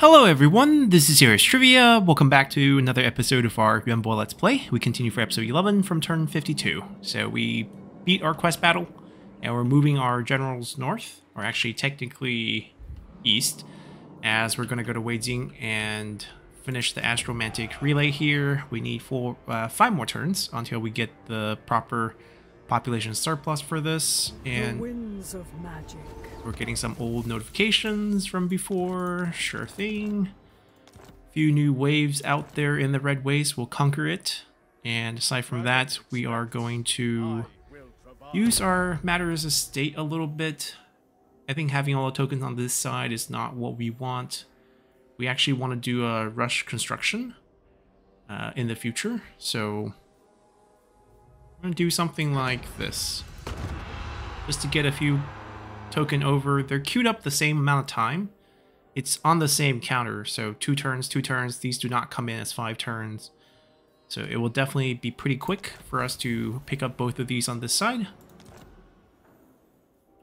Hello everyone, this is Serious Trivia. Welcome back to another episode of our Yuan Bo Let's Play. We continue for episode 11 from turn 52. So we beat our quest battle, and we're moving our generals north, or actually technically east, as we're going to go to Weijing and finish the Astromantic relay here. We need four, uh, five more turns until we get the proper population surplus for this, and the winds of magic. we're getting some old notifications from before. Sure thing. Few new waves out there in the red waste. We'll conquer it. And aside from that, we are going to use our Matters estate a state a little bit. I think having all the tokens on this side is not what we want. We actually want to do a rush construction uh, in the future. So I'm to do something like this. Just to get a few token over. They're queued up the same amount of time. It's on the same counter, so two turns, two turns. These do not come in as five turns. So it will definitely be pretty quick for us to pick up both of these on this side.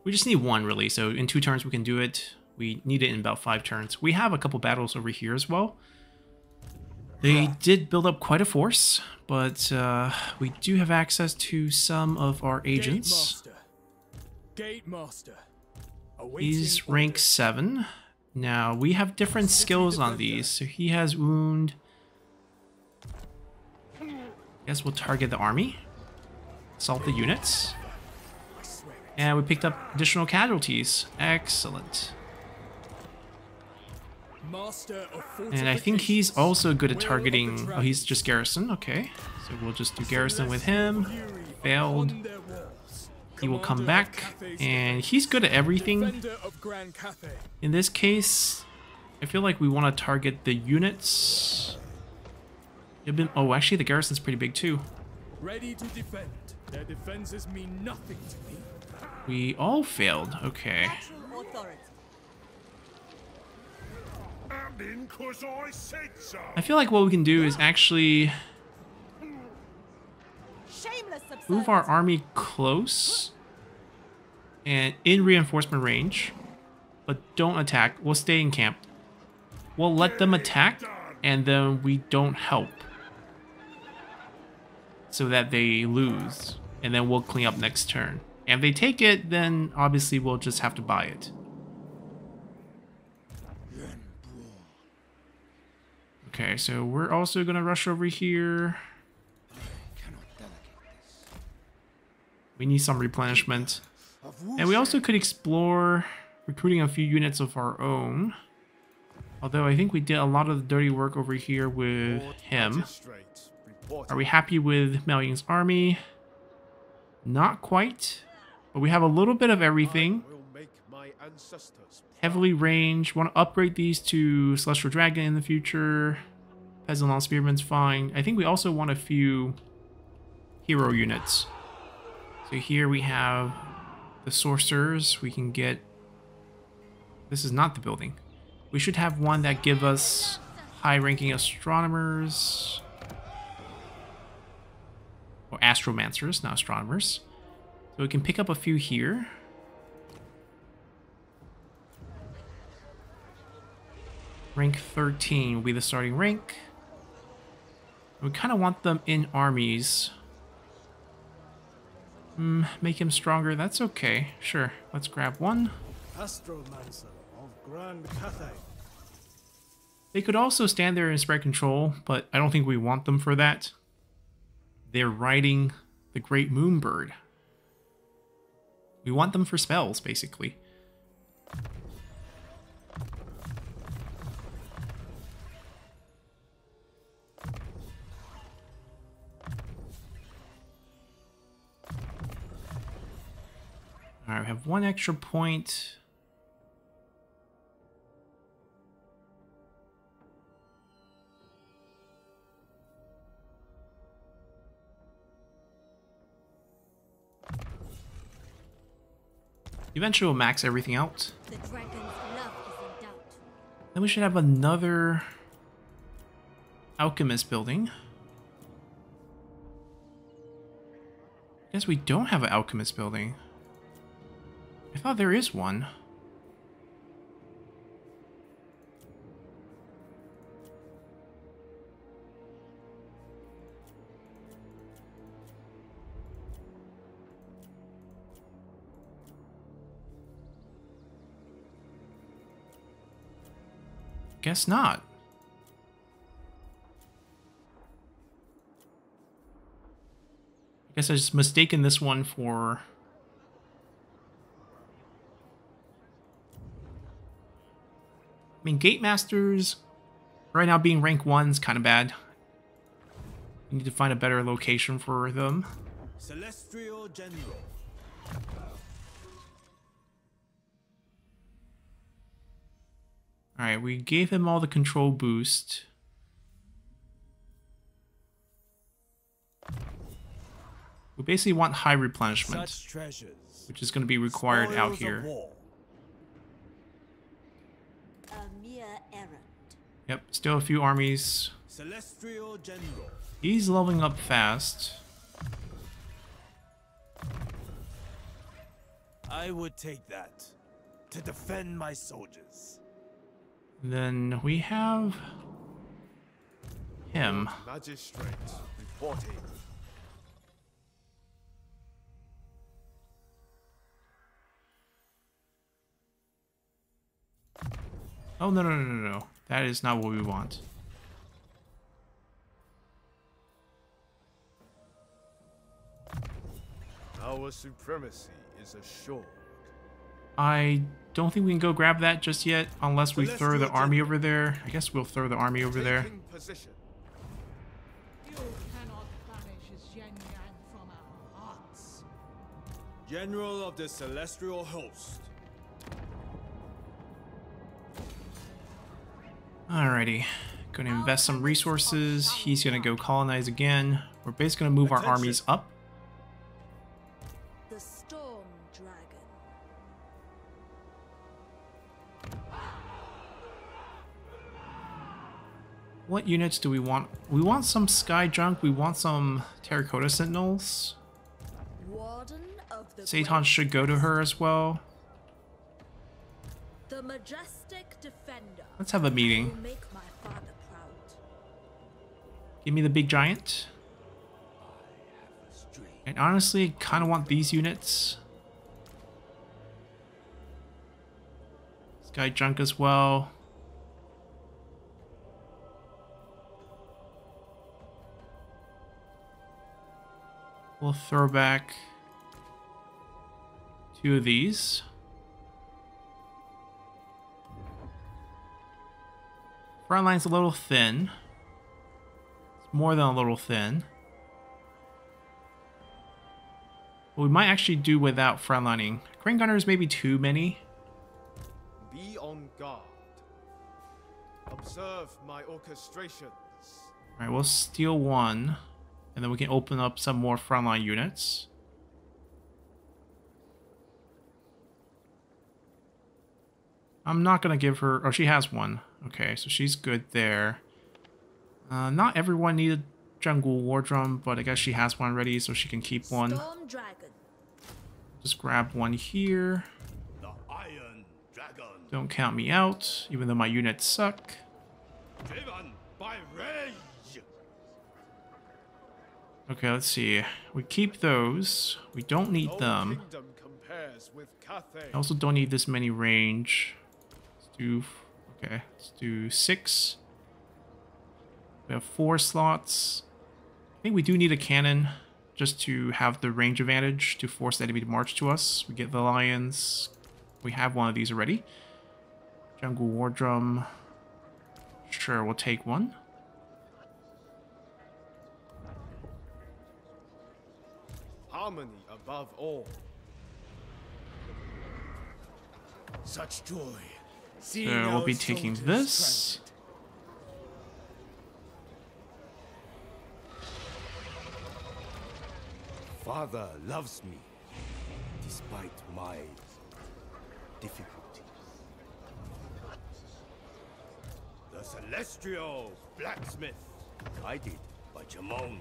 We just need one, really, so in two turns we can do it. We need it in about five turns. We have a couple battles over here as well. They did build up quite a force, but uh, we do have access to some of our agents. Gate master. Gate master. He's rank 7. Now, we have different skills on these. So he has wound. Guess we'll target the army. Assault the units. And we picked up additional casualties. Excellent. And I think he's also good at targeting... Oh, he's just Garrison. Okay. So we'll just do Garrison with him. Failed. He will come back, and he's good at everything. In this case, I feel like we want to target the units. Been, oh, actually, the garrison's pretty big too. Ready to defend. Their defenses mean nothing to me. We all failed. Okay. I feel like what we can do is actually move our army close and in reinforcement range, but don't attack. We'll stay in camp. We'll let them attack, and then we don't help so that they lose, and then we'll clean up next turn. And if they take it, then obviously we'll just have to buy it. Okay, so we're also gonna rush over here. We need some replenishment. And we also could explore recruiting a few units of our own. Although I think we did a lot of the dirty work over here with him. Are we happy with Melian's army? Not quite. But we have a little bit of everything. Heavily ranged. Want to upgrade these to Celestial Dragon in the future. Peasant Spearman's fine. I think we also want a few hero units. So here we have the sorcerers. We can get... This is not the building. We should have one that give us high-ranking astronomers. Or astromancers, not astronomers. So we can pick up a few here. Rank 13 will be the starting rank. We kind of want them in armies. Mm, make him stronger. That's okay. Sure. Let's grab one. Astromancer of Grand Cathay. They could also stand there and spread control, but I don't think we want them for that. They're riding the Great Moonbird. We want them for spells, basically. Alright, we have one extra point. Eventually we'll max everything out. Then we should have another alchemist building. Guess we don't have an alchemist building. I thought there is one. Guess not. I guess I just mistaken this one for mean, Gate Masters right now being rank 1 is kind of bad. We need to find a better location for them. Celestial General. Alright, we gave him all the control boost. We basically want high replenishment, which is going to be required out here. war. A mere errand. Yep, still a few armies. Celestial General. He's leveling up fast. I would take that to defend my soldiers. Then we have him. Magistrate reporting. Oh, no, no, no, no, no. That is not what we want. Our supremacy is assured. I don't think we can go grab that just yet, unless we throw the army over there. I guess we'll throw the army over there. Position. You cannot banish Xianyang from our hearts. General of the Celestial Host. Alrighty. Gonna invest some resources. He's gonna go colonize again. We're basically gonna move our armies up. The Storm Dragon. What units do we want? We want some Sky Junk. We want some Terracotta Sentinels. Warden of the Satan should go to her as well. The Majestic. Let's have a meeting. make my father proud. Give me the big giant. And honestly, kind of want these units. This Sky Junk as well. We'll throw back two of these. Front line's a little thin. It's more than a little thin. But we might actually do without frontlining. Crane gunners may be too many. Be on guard. Observe my orchestrations. Alright, we'll steal one. And then we can open up some more frontline units. I'm not going to give her... Oh, she has one. Okay, so she's good there. Uh, not everyone needed Jungle War Drum, but I guess she has one ready, so she can keep one. Just grab one here. The Iron Dragon. Don't count me out, even though my units suck. Driven by rage. Okay, let's see. We keep those. We don't need No them. with I also don't need this many range. Let's do... Okay, let's do six. We have four slots. I think we do need a cannon just to have the range advantage to force the enemy to march to us. We get the lions. We have one of these already. Jungle War Drum. Sure, we'll take one. Harmony above all. Such joy. So we'll be taking this. Father loves me, despite my difficulties. The Celestial Blacksmith, guided by Jamon.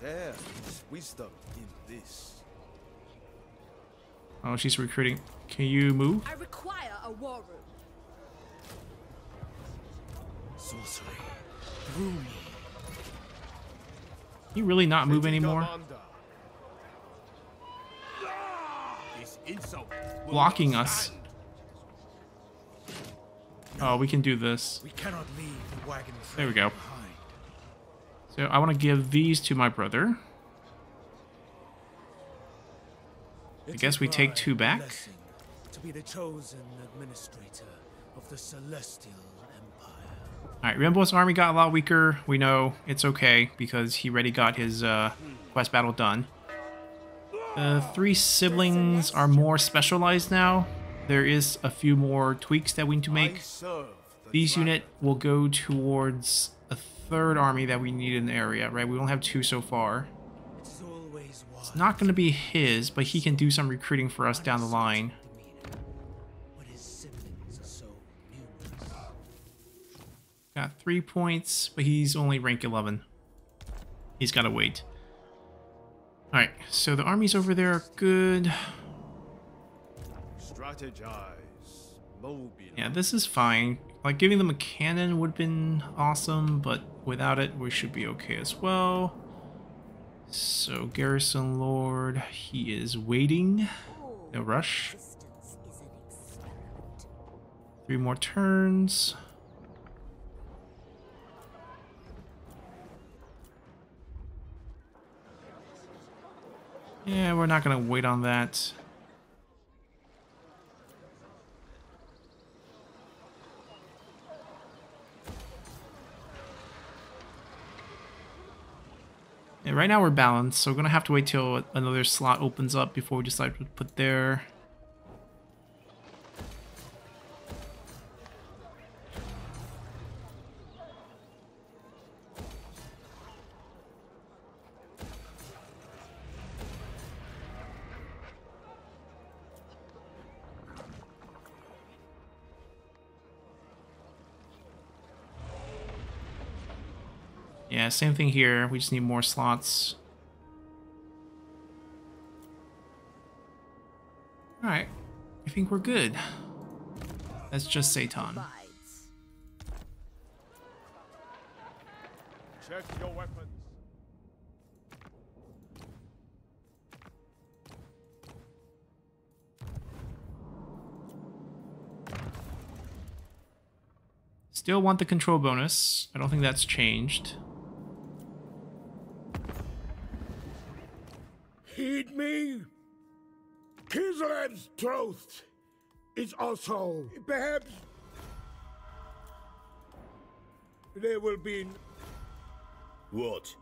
There is wisdom in this. Oh, she's recruiting. Can you move? I require a war room. Sorcery. Through me. You really not move anymore? This insult Blocking us. Oh, we can do this. We cannot leave the wagon There we go. So I want to give these to my brother. It's guess we take two back. To be the chosen administrator of the Celestial Empire. Alright, Rainbow's army got a lot weaker. We know it's okay because he already got his uh, quest battle done. The three siblings are more specialized now. There is a few more tweaks that we need to make. These unit will go towards a third army that we need in the area, right? We only have two so far. It is always wise. It's not going to be his, but he can do some recruiting for us down the line. When his siblings are so numerous. Got three points, but he's only rank 11. He's got to wait. Alright, so the armies over there are good. Strategize. Yeah, this is fine. Like, giving them a cannon would have been awesome, but without it, we should be okay as well. So, Garrison Lord, he is waiting. No rush. Existence is an experiment. Three more turns. Yeah, we're not gonna wait on that. Right now we're balanced, so we're gonna have to wait till another slot opens up before we decide to put there. Yeah, same thing here. We just need more slots. Alright. I think we're good. That's just Satan. Check your weapons. Still want the control bonus. I don't think that's changed. Heed me. Kislev's truth is also perhaps there will be What?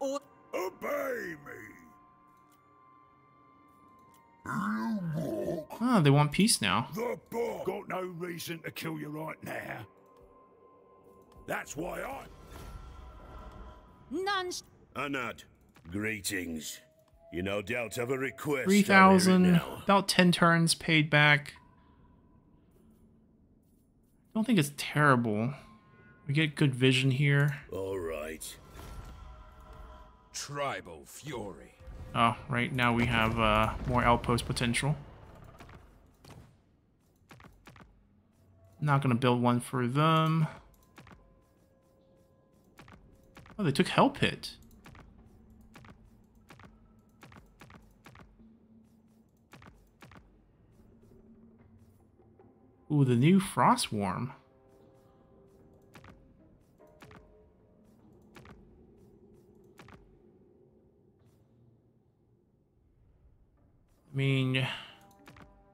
Oh. obey me. Oh, they want peace now. The book got no reason to kill you right now. That's why I None Anad, greetings. You no doubt have a request. I'm 3,000, about 10 turns paid back. Don't think it's terrible. We get good vision here. All right. Tribal fury. Oh, right now we have uh, more outpost potential. Not gonna build one for them. Oh, they took Hell Pit. Ooh, the new Frost Worm. I mean,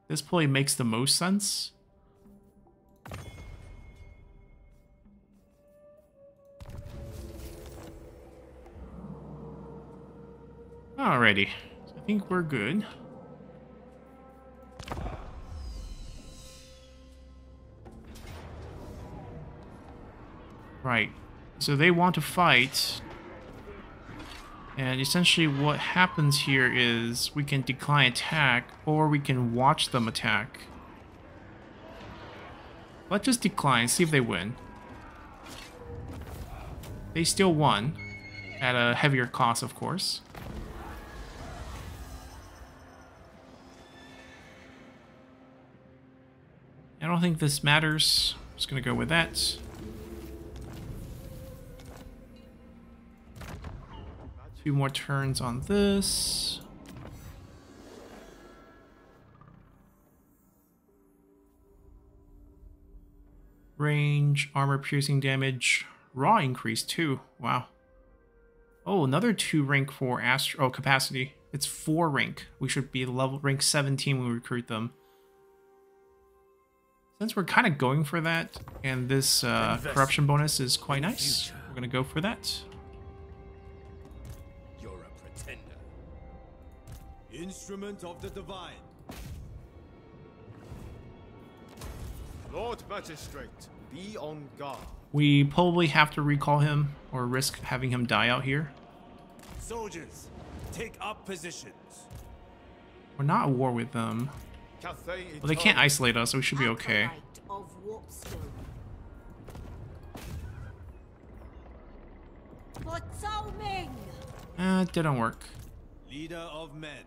this play makes the most sense. Alrighty, I think we're good. Right, so they want to fight, and essentially what happens here is we can decline attack or we can watch them attack. Let's just decline, see if they win. They still won. At a heavier cost, of course. I don't think this matters. I'm Just gonna go with that. Two more turns on this. Range, armor piercing damage, raw increase too. Wow. Oh, another two rank for astro. Oh, capacity. It's four rank. We should be level rank 17 when we recruit them. Since we're kind of going for that, and this uh, corruption bonus is quite nice, we're gonna go for that. Instrument of the Divine. Lord Magistrate, be on guard. We probably have to recall him or risk having him die out here. Soldiers, take up positions. We're not at war with them. Well, they can't isolate us, so we should be okay. Acolyte of Warpstone. For Zhao Ming! Uh, it didn't work. Leader of men.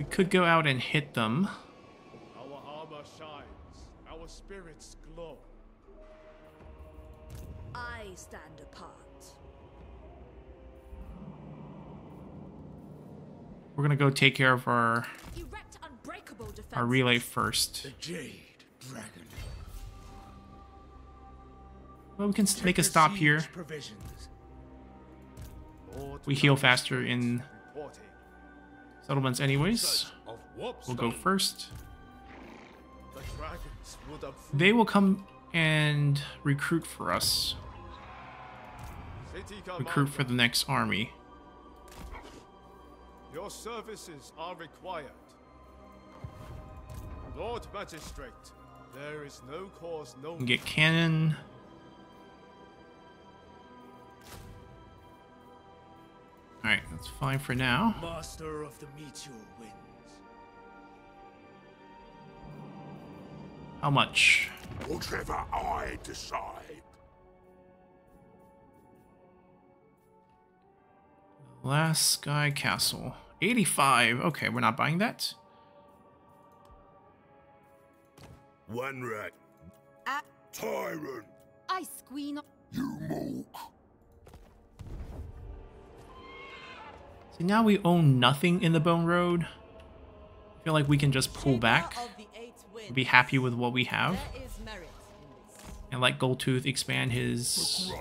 We could go out and hit them. Our armor shines. Our spirits glow. I stand apart. We're gonna go take care of our unbreakable our relay first. Jade Dragon. Well, we can s- make a stop here. Provisions. We heal faster in reporting. Settlements anyways. We'll go first. The dragons would have They will come and recruit for us. Recruit for the next army. Your services are required. Lord Magistrate, there is no cause. And get cannon. Alright, that's fine for now. Master of the meteor winds. How much? Whatever I decide. Last Sky Castle. 85. Okay, we're not buying that. One rat. Ah. Tyrant, I squeal. you mook. Now we own nothing in the Bone Road. I feel like we can just pull back, be happy with what we have, and let Goldtooth expand his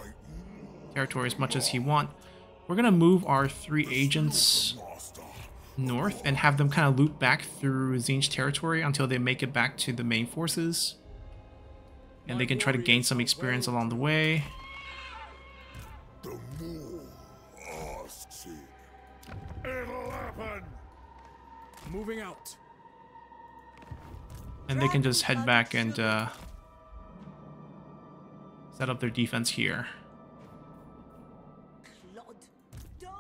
territory as much as he want. We're gonna move our three agents north and have them kind of loop back through Zinj territory until they make it back to the main forces. And they can try to gain some experience along the way. Moving out. And they can just head back and uh, set up their defense here. Clod. Don't.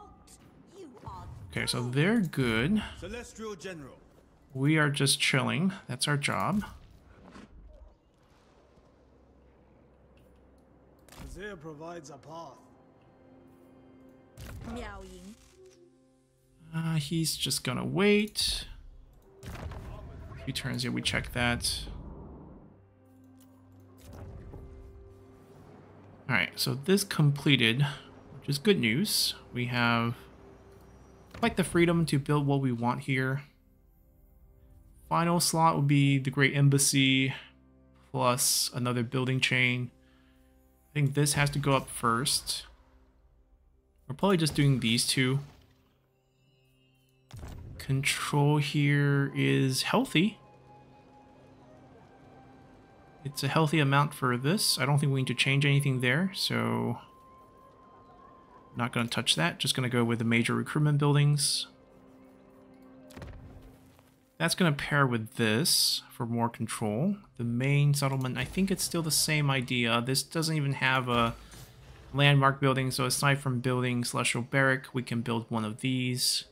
You are. Okay, so they're good. Celestial General. We are just chilling. That's our job. Azir provides a path. Miao Ying. Uh, he's just gonna wait. A few turns, yeah, we check that. Alright, so this completed, which is good news. We have quite the freedom to build what we want here. Final slot would be the Great Embassy plus another building chain. I think this has to go up first. We're probably just doing these two. Control here is healthy. It's a healthy amount for this. I don't think we need to change anything there, so not going to touch that. Just going to go with the major recruitment buildings. That's going to pair with this for more control. The main settlement, I think it's still the same idea. This doesn't even have a landmark building, so aside from building Celestial Barrack, we can build one of these,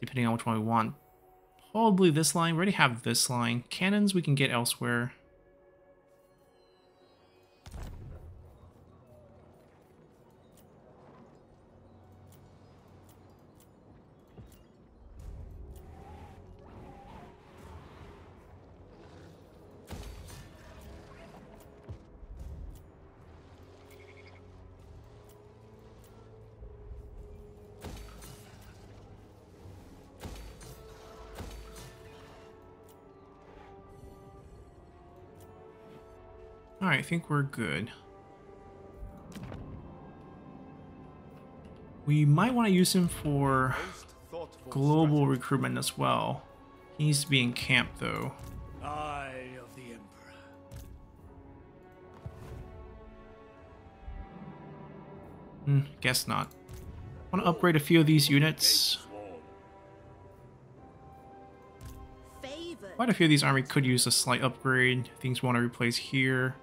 depending on which one we want. Probably this line. We already have this line. Cannons we can get elsewhere. I think we're good. We might want to use him for Most thoughtful global recruitment as well. He needs to be in camp though. Eye of the Emperor. Hmm, guess not. Want to upgrade a few of these units. Quite a few of these army could use a slight upgrade. Things want to replace here.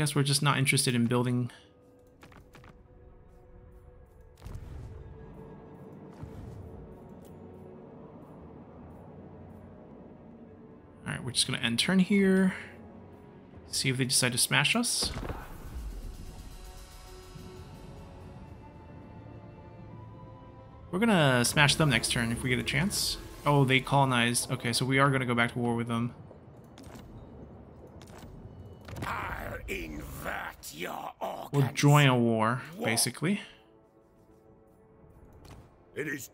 Guess we're just not interested in building. Alright, we're just gonna end turn here. See if they decide to smash us. We're gonna smash them next turn if we get a chance. Oh, they colonized. Okay, so we are gonna go back to war with them. I'll invert your organs. We'll join a war, basically. It is.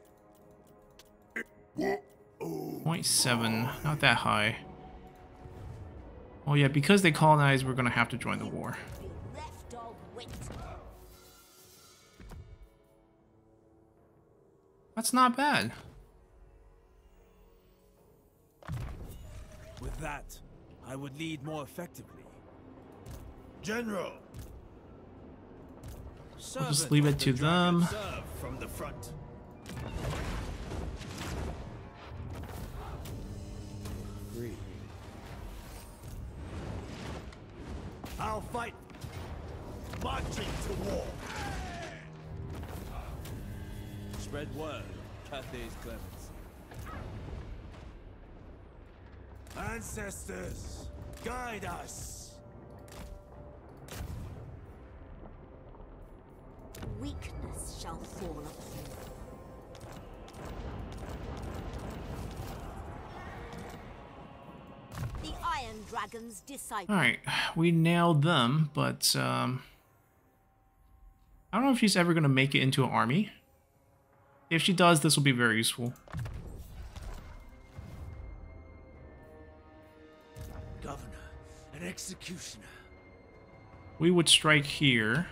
It, what? Oh, 0.7, not that high. Oh yeah, because they colonized, we're gonna have to join the war. Be left dog wit. That's not bad. With that, I would lead more effectively. General. We'll just leave it to them. From the front. I'll fight. Marching to war. Spread word. Cathay's clemency. Ancestors, guide us. Weakness shall fall upon you. The Iron Dragon's disciple. Alright, we nailed them, but um, I don't know if she's ever gonna make it into an army. If she does, this will be very useful. Governor, an executioner. We would strike here.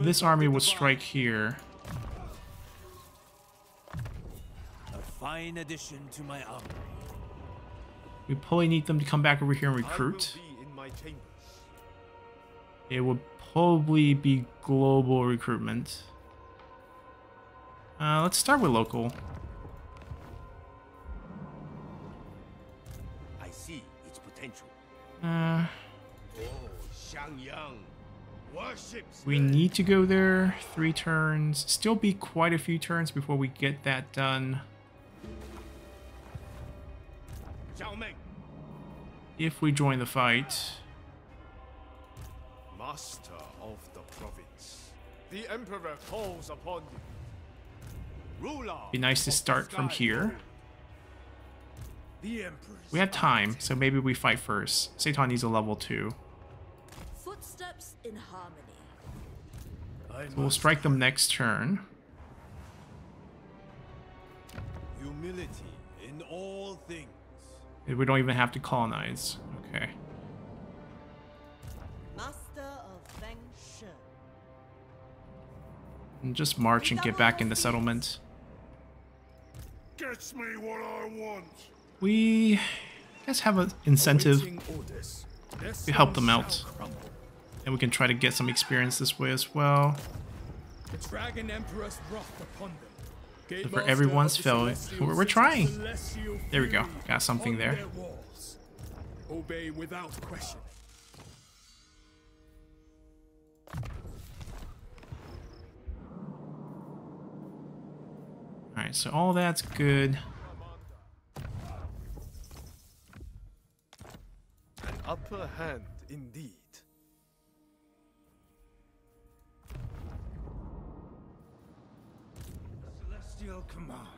This army would strike here. A fine addition to my army. We probably need them to come back over here and recruit. be in my chambers. It would probably be global recruitment. Uh, let's start with local. I see its potential. Uh, Oh, Xiangyang. We need to go there three turns. Still be quite a few turns before we get that done. If we join the fight. Master of the province. The Emperor calls upon you. Ruler. Be nice to start from here. The We have time, so maybe we fight first. Satan needs a level 2. Footsteps in harmony. I We'll strike them next turn. Humility in all things. Eh, we don't even have to colonize. Okay. Master of Feng Shi. And just march and get back into settlement. Gets me what I want. We I guess have an incentive Awaiting orders. This to help them shall out. Crumble. And we can try to get some experience this way as well. The Dragon Emperor's wrath upon them. So for everyone's of failure- we're- we're trying. There we go. Got something there. Obey without question. Alright, so all that's good. An upper hand indeed. Commands.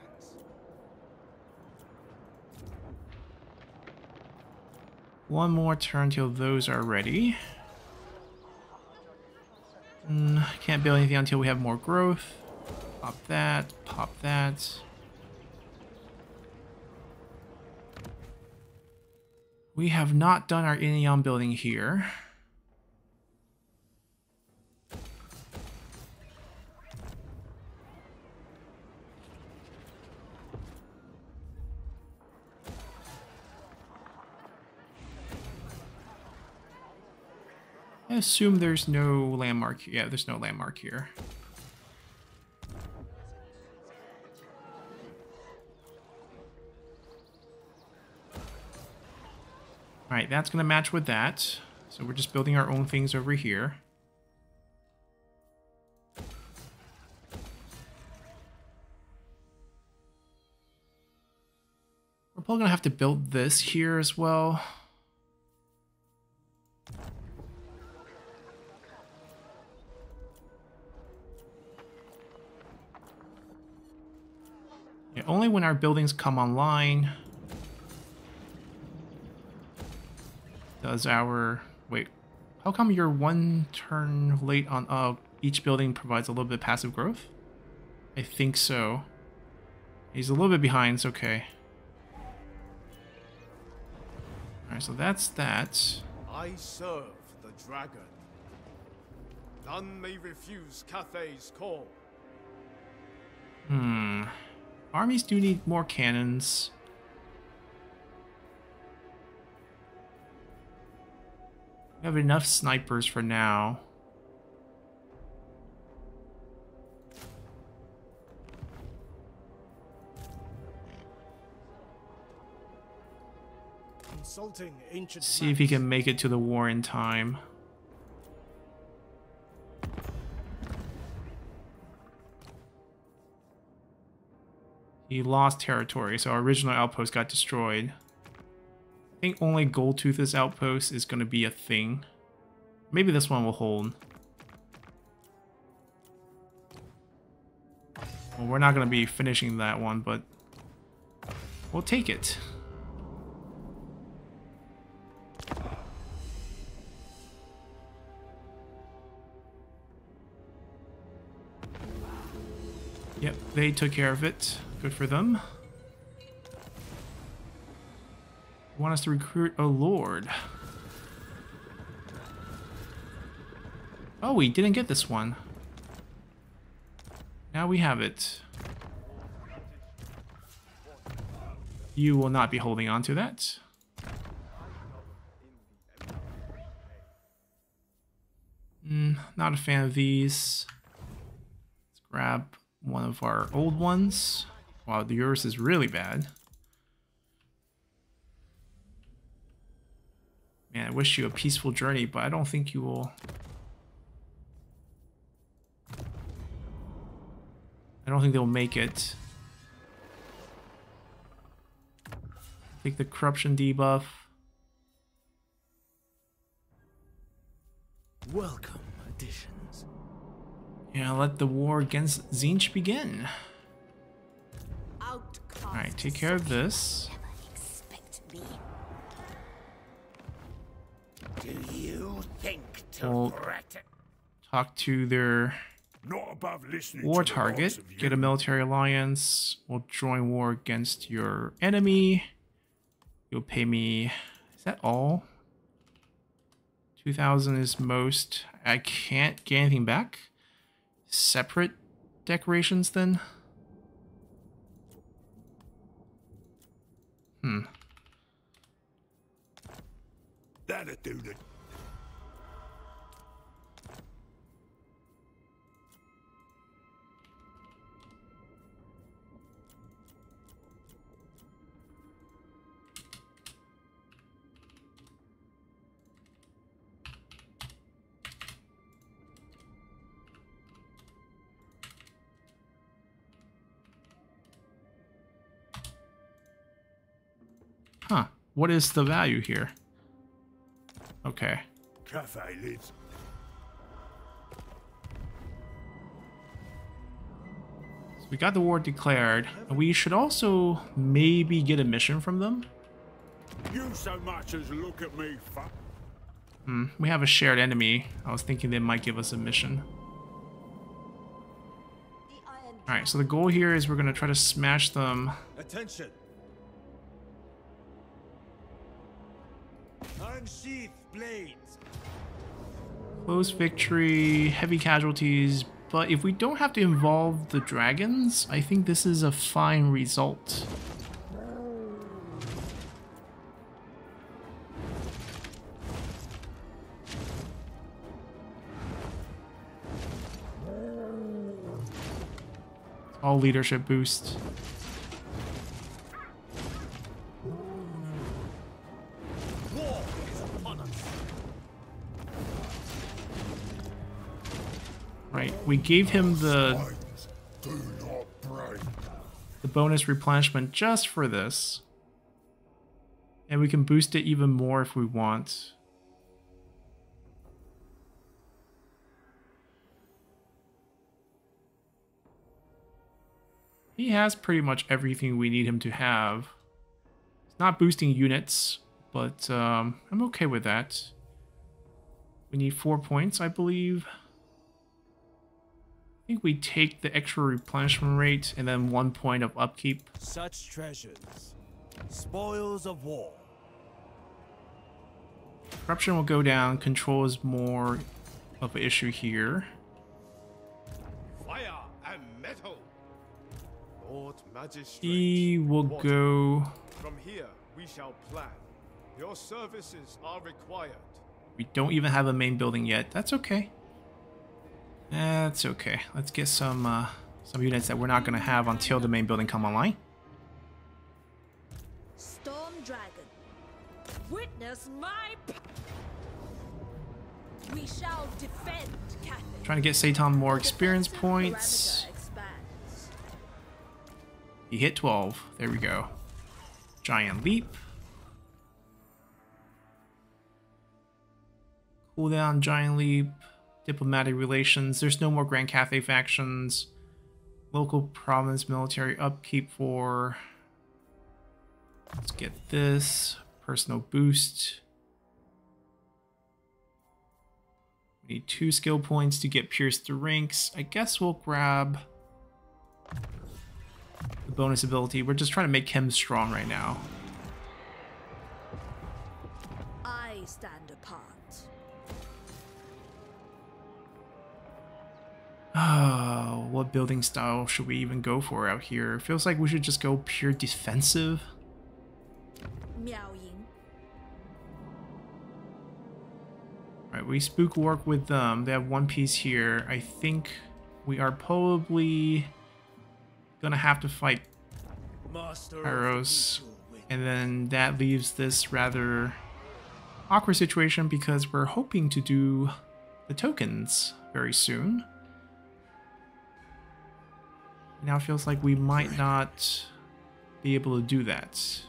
One more turn till those are ready. Mm, can't build anything until we have more growth. Pop that, pop that. We have not done our Inion building here. I assume there's no landmark. Yeah, there's no landmark here. Alright, that's going to match with that. So we're just building our own things over here. We're probably going to have to build this here as well. Yeah, only when our buildings come online does our... Wait, how come you're one turn late on... Uh, each building provides a little bit of passive growth? I think so. He's a little bit behind, it's okay. Alright, so that's that. I serve the dragon. None may refuse Cathay's call. Hmm. Armies do need more cannons. We have enough snipers for now. See if he can make it to the war in time. He lost territory, so our original outpost got destroyed. I think only Goldtooth's outpost is going to be a thing. Maybe this one will hold. Well, we're not going to be finishing that one, but we'll take it. Yep, they took care of it. Good for them. Want us to recruit a lord. Oh, we didn't get this one. Now we have it. You will not be holding on to that. Mm, not a fan of these. Let's grab one of our old ones. Wow, the yours is really bad. Man, I wish you a peaceful journey, but I don't think you will. I don't think they'll make it. Take the corruption debuff. Welcome additions. Yeah, let the war against Zinch begin. Outcast Alright, take care of this. never expect me. Do you think to Well- threaten? Talk to their Not above listening war to the target. likes of Get a military alliance. We'll join war against your enemy. You'll pay me. Is that all? 2,000 is most. I can't get anything back? Separate decorations then? Hmm. That'd do the Huh. What is the value here? Okay. cafe lids. So we got the war declared. and We should also maybe get a mission from them. You so much as look at me, fuck. Hmm, we have a shared enemy. I was thinking they might give us a mission. Alright, so the goal here is we're going to try to smash them. Attention! Unsheath blades! Close victory, heavy casualties, but if we don't have to involve the dragons, I think this is a fine result. All leadership boost. We gave him the the bonus replenishment just for this. And we can boost it even more if we want. He has pretty much everything we need him to have. It's not boosting units, but um, I'm okay with that. We need four points, I believe. I think we take the extra replenishment rate and then one point of upkeep. Such treasures. Spoils of war. Corruption will go down. Control is more of an issue here. Fire and metal. Lord Magistrate. He will what- go. From here, we shall plan. Your services are required. We don't even have a main building yet. That's okay. That's okay. Let's get some uh, some units that we're not gonna have until the main building come online. Storm Dragon. Witness my. We shall defend. Trying to get Satan more experience points. He hit 12. There we go. Giant leap. Cooldown, giant leap, diplomatic relations. There's no more Grand Cathay factions. Local province military upkeep for. Let's get this. Personal boost. We need two skill points to get pierce through ranks. I guess we'll grab the bonus ability. We're just trying to make him strong right now. Oh, what building style should we even go for out here? Feels like we should just go pure defensive. Miao Ying. Right, we spook work with them. They have one piece here. I think we are probably gonna have to fight Master of Pyros. the mutual wind. And then that leaves this rather awkward situation because we're hoping to do the tokens very soon. Now feels like we might not be able to do that.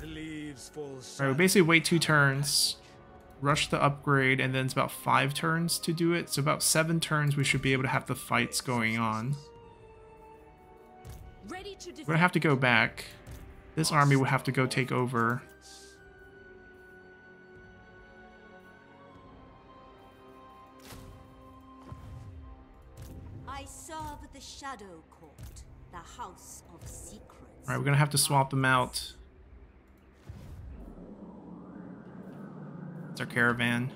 The leaves fall Alright, we basically wait two turns, rush the upgrade, and then it's about five turns to do it. So about seven turns we should be able to have the fights going on. Ready to defend. We're gonna have to go back. This army will have to go take over. House of Secrets. Alright, we're gonna have to swap them out. It's our caravan.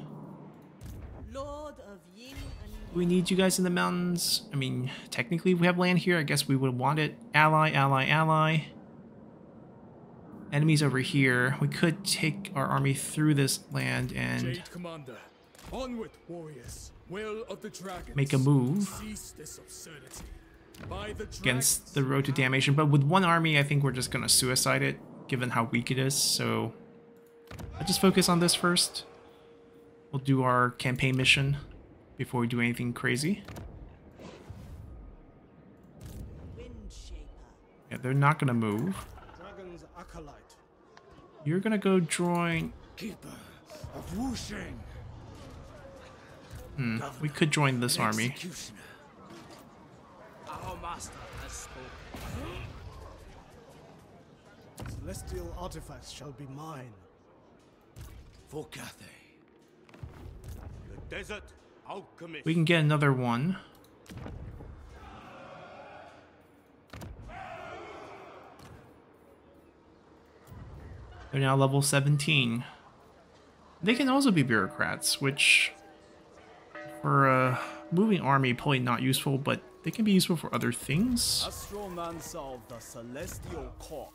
Lord of Yin and we need you guys in the mountains? I mean, technically we have land here. I guess we would want it. Ally, ally, ally. Enemies over here. We could take our army through this land and Jade Commander, onward, warriors. Will of the dragon. make a move Cease this absurdity. Against the road to damnation. But with one army, I think we're just gonna suicide it, given how weak it is. So let's just focus on this first. We'll do our campaign mission before we do anything crazy. Yeah, they're not gonna move. You're gonna go join. Keeper of Wushing. Hmm, we could join this army. Executioner. Our master has spoken. Celestial artifacts shall be mine. For Cathay. The desert alchemist. We can get another one. They're now level 17. They can also be bureaucrats, which for a moving army probably not useful, but they can be useful for other things. Astromancer of the Celestial Court.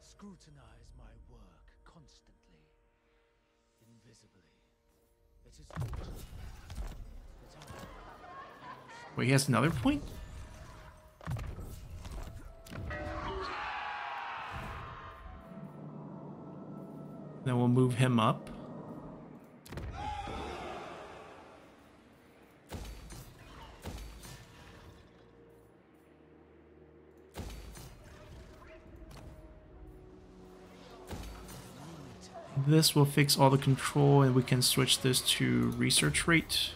Scrutinize my work constantly, invisibly. It is fortunate that I Wait, he has another point? Move him up. This will fix all the control and we can switch this to research rate.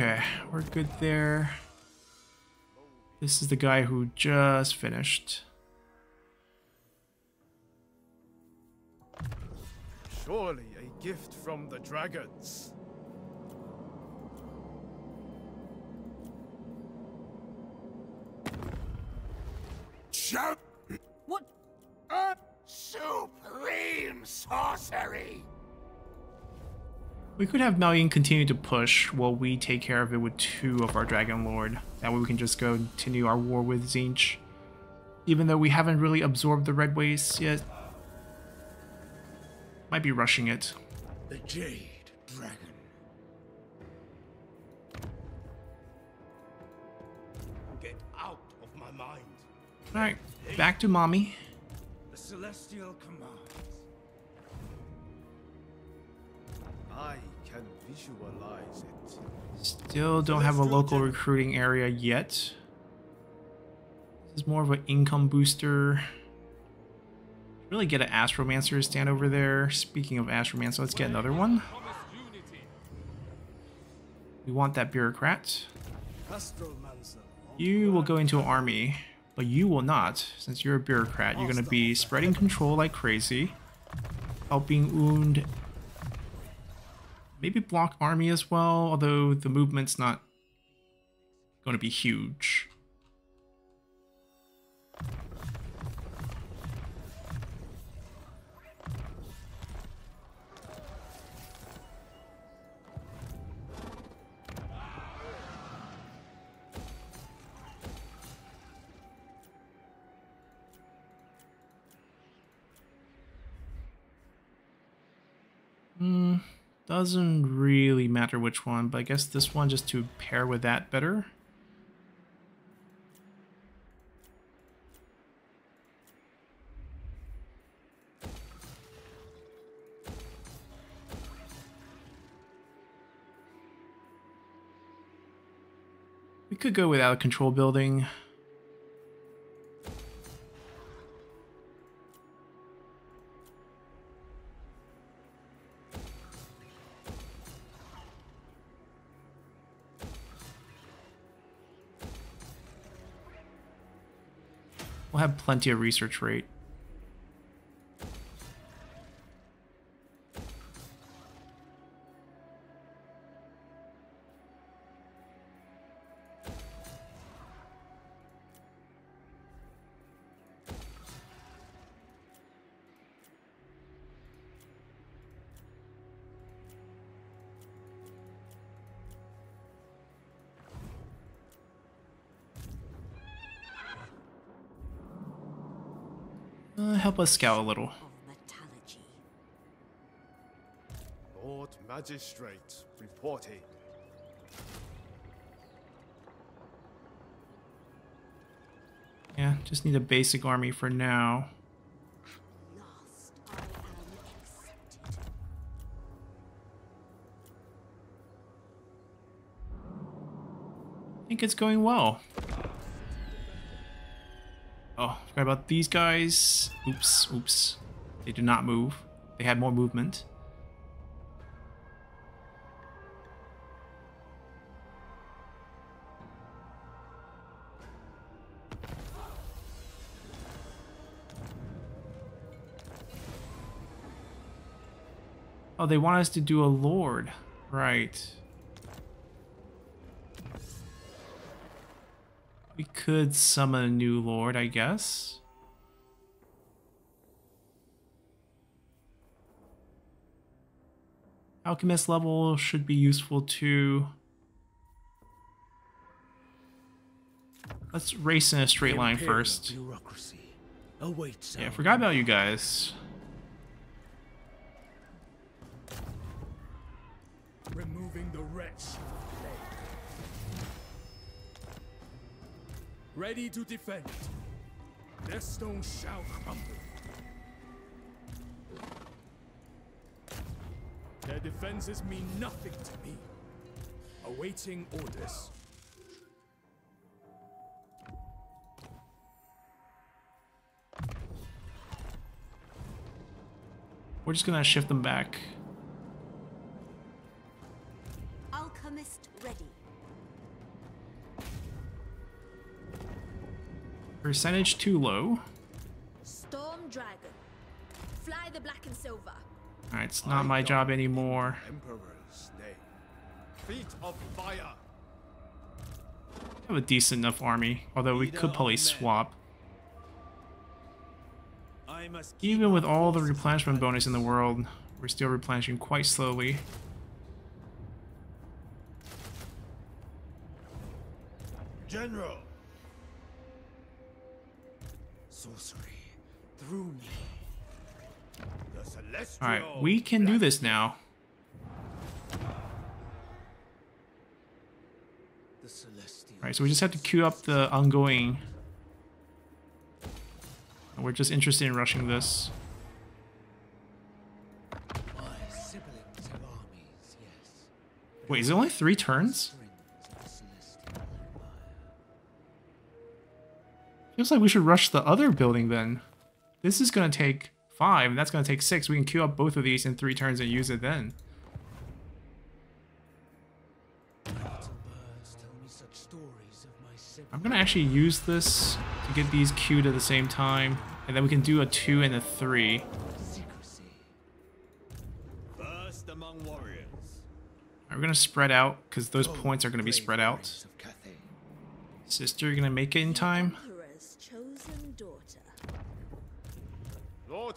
Okay, we're good there. This is the guy who just finished. Surely a gift from the dragons. We could have Malian continue to push while we take care of it with two of our Dragon Lord. That way we can just go continue our war with Tzeentch. Even though we haven't really absorbed the Red Waste yet. Might be rushing it. The Jade Dragon. Get out of my mind. Alright, back to mommy. The celestial commands. Visualize it. Still don't have a local recruiting area yet. This is more of an income booster. Really get an Astromancer to stand over there. Speaking of Astromancer, let's get another one. We want that bureaucrat. You will go into an army, but you will not, since you're a bureaucrat. You're going to be spreading control like crazy, helping wound, maybe block army as well, although the movement's not going to be huge. Doesn't really matter which one, but I guess this one just to pair with that better. We could go without a control building. Plenty of research rate. Scout a little. Lord Magistrate reporting. Yeah, just need a basic army for now. Last I am accepted. I think it's going well. Oh, forgot about these guys. Oops, oops. They did not move. They had more movement. Oh, they want us to do a lord. Right. We could summon a new lord, I guess. Alchemist level should be useful too. Let's race in a straight line first. Yeah, our forgot about you guys. removing the wretch. Ready to defend. Their stone shall crumble. Their defenses mean nothing to me. Awaiting orders. We're just gonna shift them back. Percentage too low. Storm Dragon. Fly the black and silver. Alright, it's not my job anymore. Emperor's name. Feet of fire. I have a decent enough army, although we Leader could probably swap. I must Even with all the replenishment bonus in the world, we're still replenishing quite slowly. General. Sorcery. Through me. The celestial. Alright, we can do this now. The celestial. Alright, so we just have to queue up the ongoing. We're just interested in rushing this. My siblings have armies, yes. Wait, is it only three turns? Feels like we should rush the other building then. This is gonna take five, and that's gonna take six. We can queue up both of these in three turns and use it then. Little birds tell me such stories of my siblings. I'm gonna actually use this to get these queued at the same time, and then we can do a two and a three. Secrecy. First among warriors. Alright, we're gonna spread out because those points are gonna be spread out. Sister, you're gonna make it in time. Emperor's chosen daughter.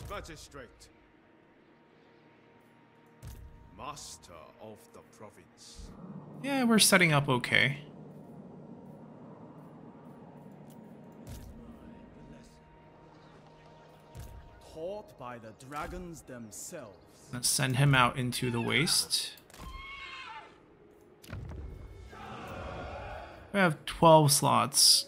Magistrate. Master of the province. Yeah, we're setting up okay. Taught by the dragons themselves. Let's send him out into the waste. We have 12 slots.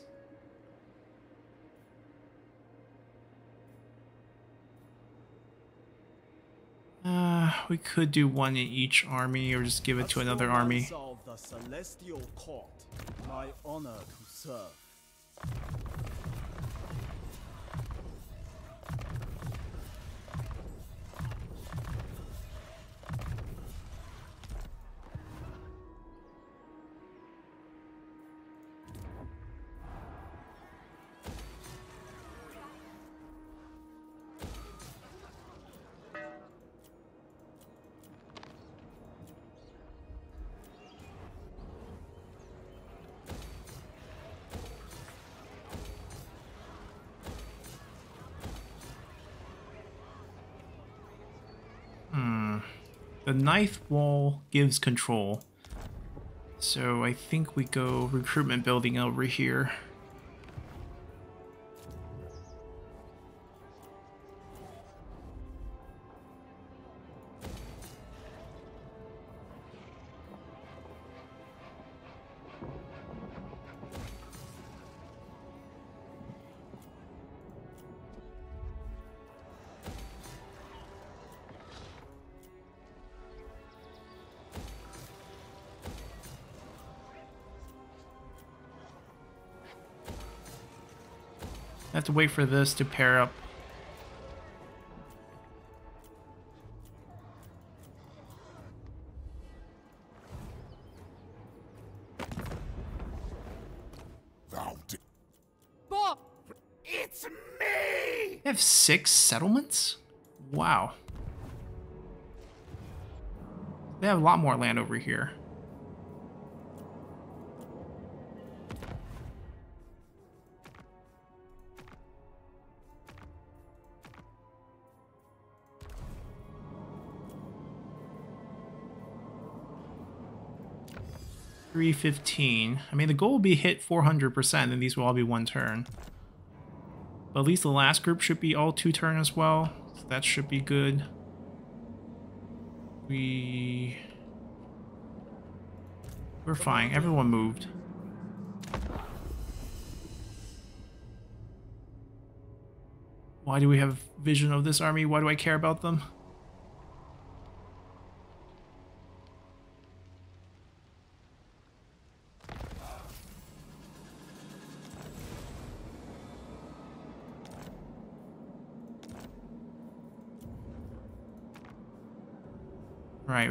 Uh, we could do one in each army or just give it to another army. The celestial court, my honor to serve. The ninth wall gives control. So I think we go recruitment building over here. Have to wait for this to pair up. Bob! It's me! They have six settlements? Wow. They have a lot more land over here. Three fifteen. I mean, the goal will be hit four hundred percent, and these will all be one turn. But at least the last group should be all two turn as well. So that should be good. We... We're fine. Everyone moved. Why do we have vision of this army? Why do I care about them?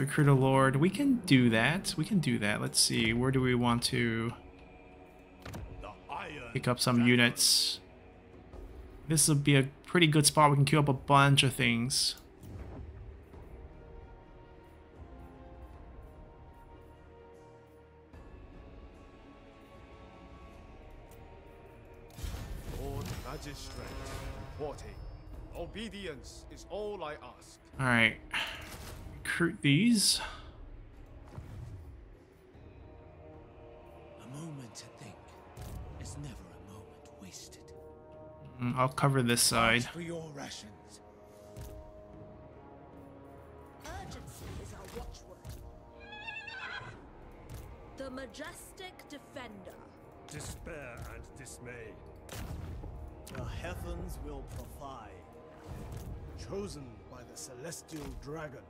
Recruit a lord. We can do that. We can do that. Let's see. Where do we want to pick up some units? This will be a pretty good spot. We can queue up a bunch of things. Lord Magistrate, reporting. Obedience is all I ask. Alright. Recruit these. A moment to think is never a moment wasted. Mm, I'll cover this side. For your rations. Urgency is our watchword. The majestic defender. Despair and dismay. The heavens will provide. Chosen by the celestial dragon.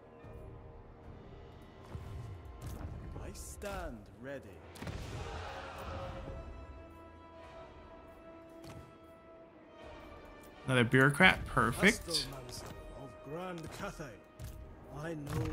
I stand ready. Another bureaucrat. Perfect. Of Grand Cathay. I know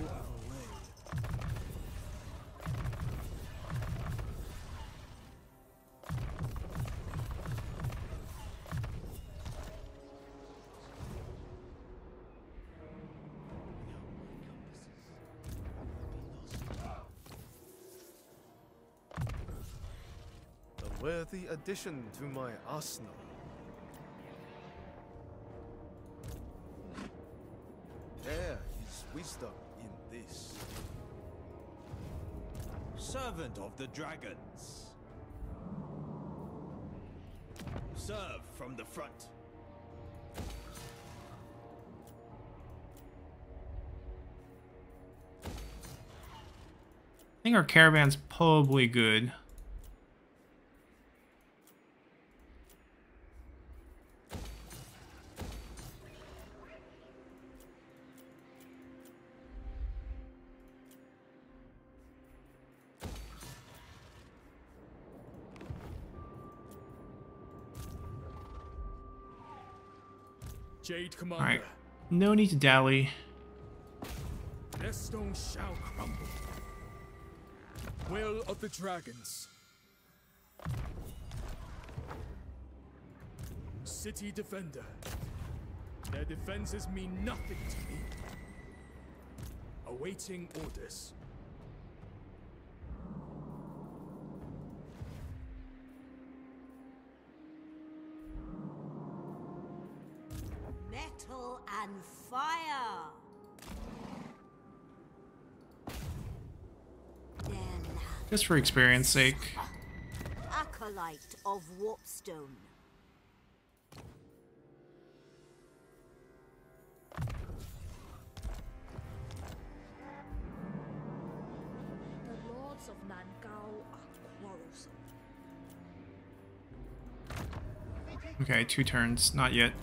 worthy addition to my arsenal. There is wisdom in this. Servant of the dragons. Serve from the front. I think our caravan's probably good. Jade Commander, Alright. No need to dally. their stone shall crumble. Will of the dragons. City defender. Their defenses mean nothing to me. Awaiting orders. Just for experience sake. acolyte of Warpstone. The lords of Nan-Gau are quarrelsome. Okay, two turns. Not yet.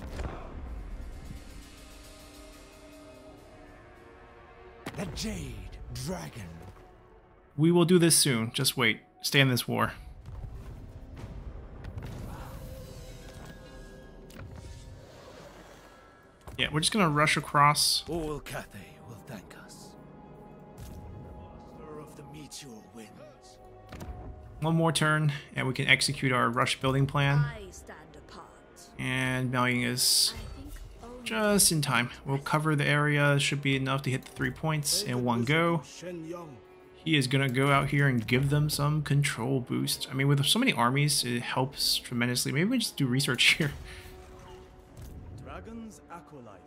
The Jade Dragon. We will do this soon. Just wait. Stay in this war. Yeah, we're just gonna rush across. All Cathay will thank us. Master of the meteor winds. One more turn, and we can execute our rush building plan. I stand apart. And Malian is I think only just in time. We'll cover the area. Should be enough to hit the three points in one go. He is gonna go out here and give them some control boost. I mean, with so many armies, it helps tremendously. Maybe we just do research here. Dragon's Acolyte.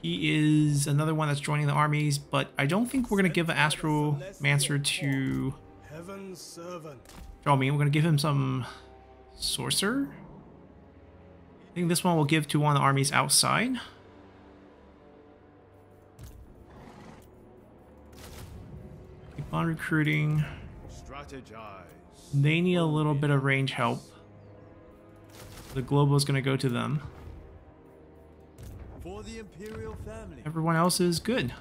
He is another one that's joining the armies, but I don't think we're gonna give an Astromancer to Heaven's servant. Oh, I mean, we're gonna give him some sorcerer. I think this one will give to one of the armies outside. On recruiting. Strategize. They need a little bit of range help. The global is gonna go to them. For the Imperial family. Everyone else is good.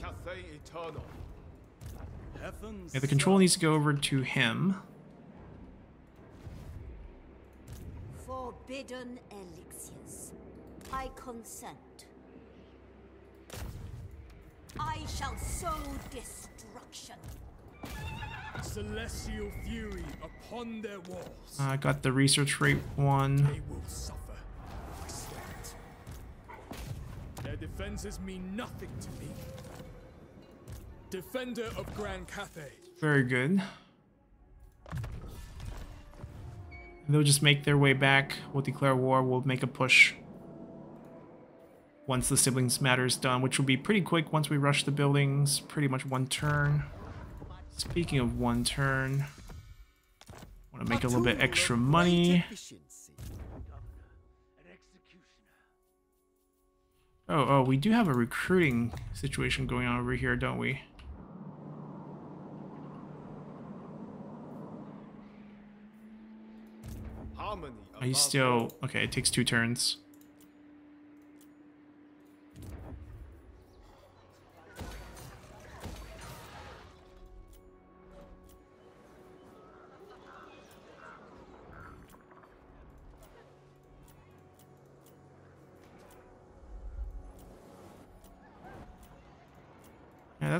Cathay Eternal. Yeah, the control needs to go over to him. Forbidden elixirs. I consent. I shall sow destruction. Celestial fury upon their walls. I got the research rate one. They will suffer. I swear it. Their defenses mean nothing to me. Defender of Grand Cathay. Very good. They'll just make their way back. We'll declare war. We'll make a push once the siblings matter is done, which will be pretty quick once we rush the buildings. Pretty much one turn. Speaking of one turn, want to make a little bit extra money. Oh, oh, we do have a recruiting situation going on over here, don't we? Are you still okay? It takes two turns.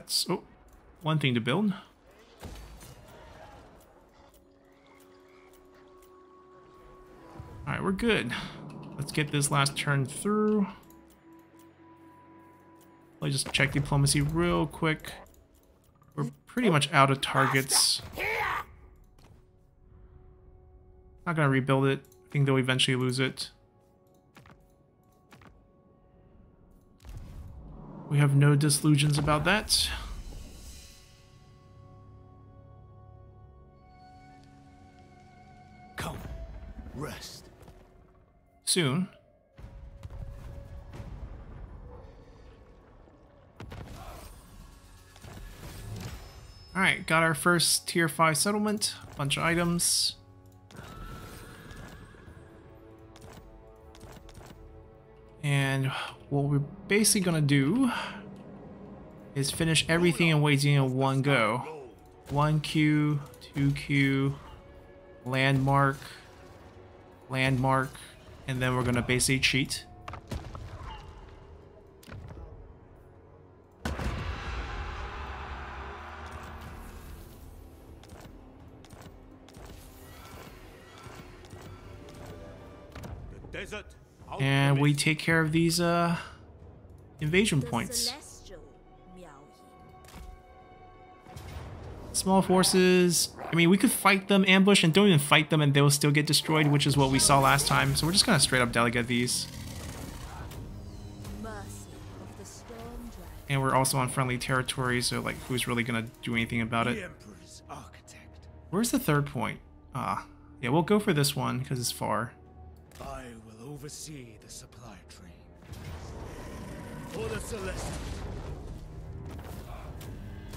That's oh, one thing to build. Alright, we're good. Let's get this last turn through. Let me just check diplomacy real quick. We're pretty much out of targets. Not gonna rebuild it. I think they'll eventually lose it. We have no disillusions about that. Come, rest. Soon. Alright, got our first tier 5 settlement. Bunch of items. And what we're basically gonna do is finish everything in waiting in one go. One Q, two Q, landmark, landmark, and then we're gonna basically cheat. The desert. Out And we take care of these uh invasion points. celestial Miao Ying. Small forces. I mean, we could fight them, ambush, and don't even fight them, and they'll still get destroyed, which is what we saw last time. So we're just gonna straight up delegate these. Mercy of the storm dragon. And we're also on friendly territory, so like, who's really gonna do anything about it? Where's the third point? Ah, yeah, we'll go for this one because it's far. Oversee the supply train. For the Celestials.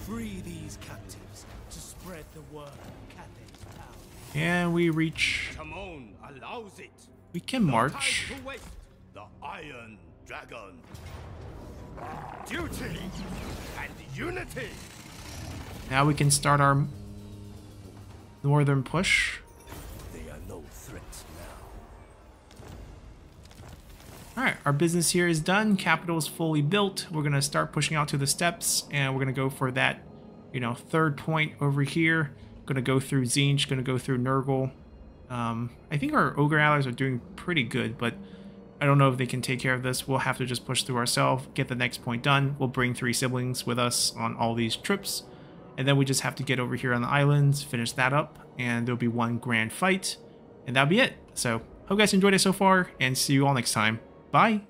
Free these captives to spread the word of Cathay's power. And we reach. Timon allows it. We can march. To waste. The Iron Dragon. Duty and unity. Now we can start our northern push. Now. Alright, our business here is done. Capital is fully built. We're going to start pushing out to the steps, and we're going to go for that, you know, third point over here. Going to go through Tzeentch, going to go through Nurgle. Um, I think our Ogre allies are doing pretty good, but I don't know if they can take care of this. We'll have to just push through ourselves, get the next point done. We'll bring three siblings with us on all these trips. And then we just have to get over here on the islands, finish that up, and there'll be one grand fight. And that'll be it. So, hope you guys enjoyed it so far, and see you all next time. Bye!